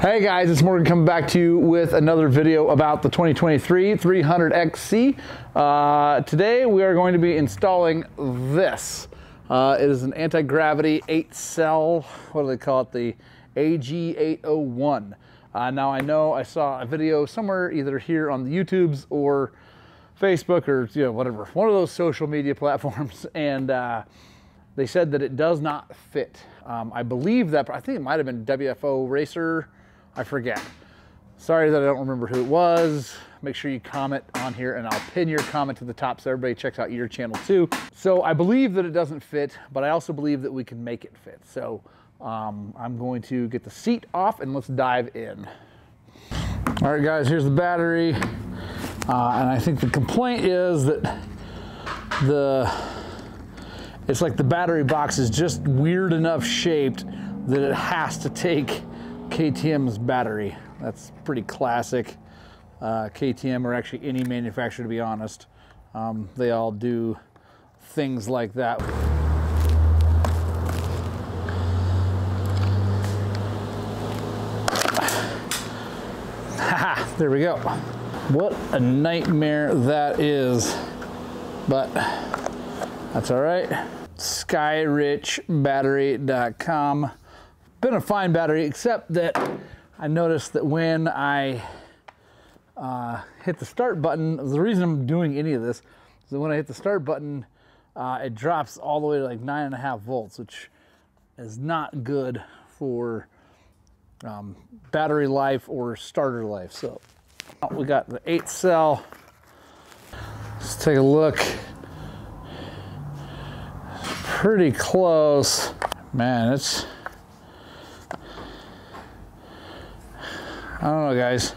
Hey guys, it's Morgan coming back to you with another video about the 2023 300XC. Uh, today we are going to be installing this. Uh, it is an anti-gravity 8 cell, what do they call it, the AG801. Uh, now I know I saw a video somewhere either here on the YouTubes or Facebook or you know whatever, one of those social media platforms and uh, they said that it does not fit. Um, I believe that, I think it might have been WFO Racer, I forget. Sorry that I don't remember who it was. Make sure you comment on here and I'll pin your comment to the top so everybody checks out your channel too. So I believe that it doesn't fit, but I also believe that we can make it fit. So um, I'm going to get the seat off and let's dive in. All right guys, here's the battery. Uh, and I think the complaint is that the it's like the battery box is just weird enough shaped that it has to take KTM's battery. That's pretty classic. Uh, KTM or actually any manufacturer to be honest. Um, they all do things like that. there we go. What a nightmare that is. But that's all right. SkyRichBattery.com. Been a fine battery, except that I noticed that when I uh, hit the start button, the reason I'm doing any of this is that when I hit the start button, uh, it drops all the way to like nine and a half volts, which is not good for um, battery life or starter life. So we got the eight cell. Let's take a look pretty close. Man, it's, I don't know guys,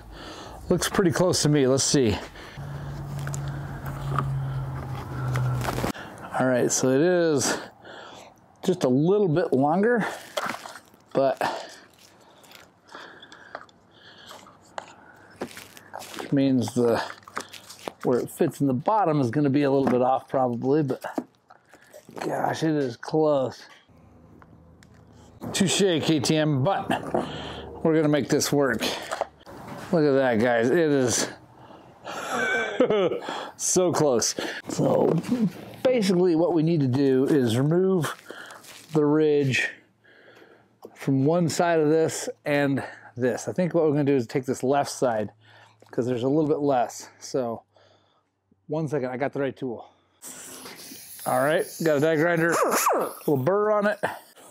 looks pretty close to me. Let's see. All right, so it is just a little bit longer, but which means the where it fits in the bottom is going to be a little bit off probably, but Gosh, it is close. Touche, KTM, but we're gonna make this work. Look at that, guys. It is so close. So basically what we need to do is remove the ridge from one side of this and this. I think what we're gonna do is take this left side because there's a little bit less. So one second, I got the right tool. All right, got a die grinder, a little burr on it.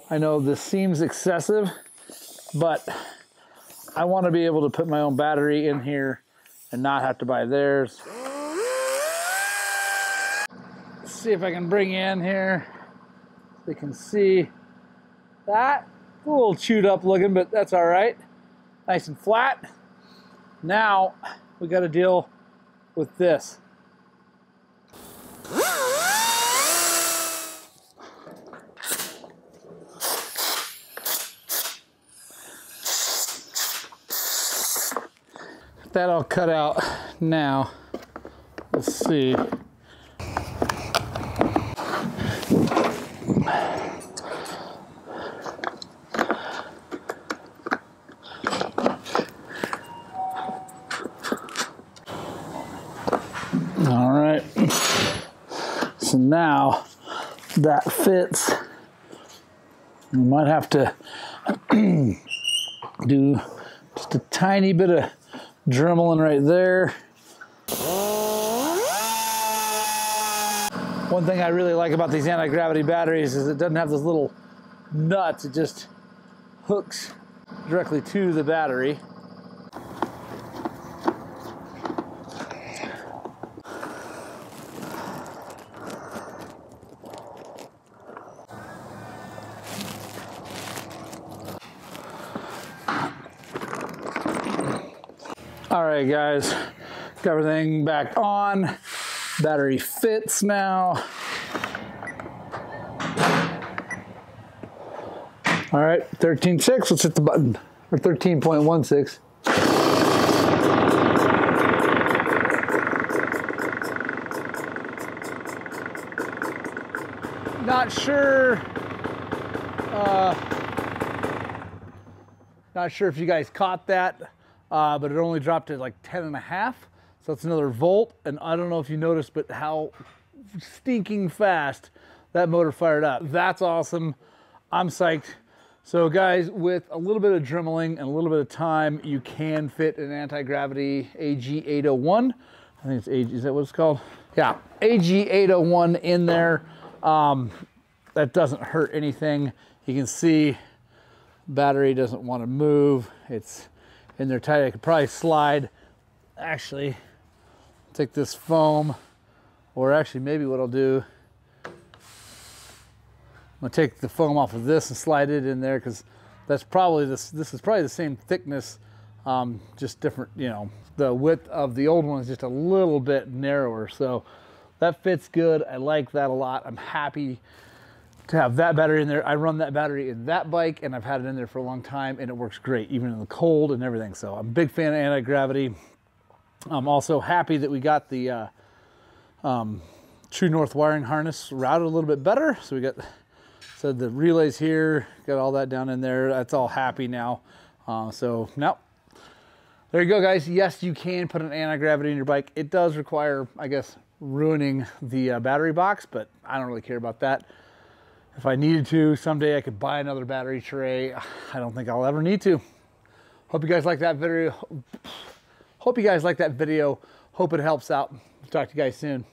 I know this seems excessive, but I want to be able to put my own battery in here and not have to buy theirs. Let's see if I can bring in here so you can see that. A little chewed up looking, but that's all right. Nice and flat. Now we got to deal with this. That all cut out now. Let's see. All right. So now that fits. We might have to do just a tiny bit of Dremeling right there. One thing I really like about these anti-gravity batteries is it doesn't have those little nuts. It just hooks directly to the battery. All right, guys, got everything back on. Battery fits now. All right, 13.6, let's hit the button, or 13.16. Not sure uh, Not sure if you guys caught that, uh, but it only dropped to like 10 and a half. So that's another volt. And I don't know if you noticed, but how stinking fast that motor fired up. That's awesome. I'm psyched. So guys, with a little bit of dremeling and a little bit of time, you can fit an anti-gravity AG801. I think it's AG, is that what it's called? Yeah, AG801 in there. Um, that doesn't hurt anything. You can see battery doesn't want to move. It's in there tight. I could probably slide, actually, take this foam, or actually maybe what I'll do, I'm gonna take the foam off of this and slide it in there because that's probably this, this is probably the same thickness, um, just different, you know, the width of the old one is just a little bit narrower. So that fits good. I like that a lot. I'm happy to have that battery in there. I run that battery in that bike and I've had it in there for a long time and it works great, even in the cold and everything. So I'm a big fan of anti-gravity. I'm also happy that we got the uh, um, True North wiring harness routed a little bit better. So we got said the relays here, got all that down in there. That's all happy now. Uh, so now, there you go, guys. Yes, you can put an anti-gravity in your bike. It does require, I guess, ruining the uh, battery box, but I don't really care about that. If I needed to, someday I could buy another battery tray. I don't think I'll ever need to. Hope you guys like that video. Hope you guys like that video. Hope it helps out. Talk to you guys soon.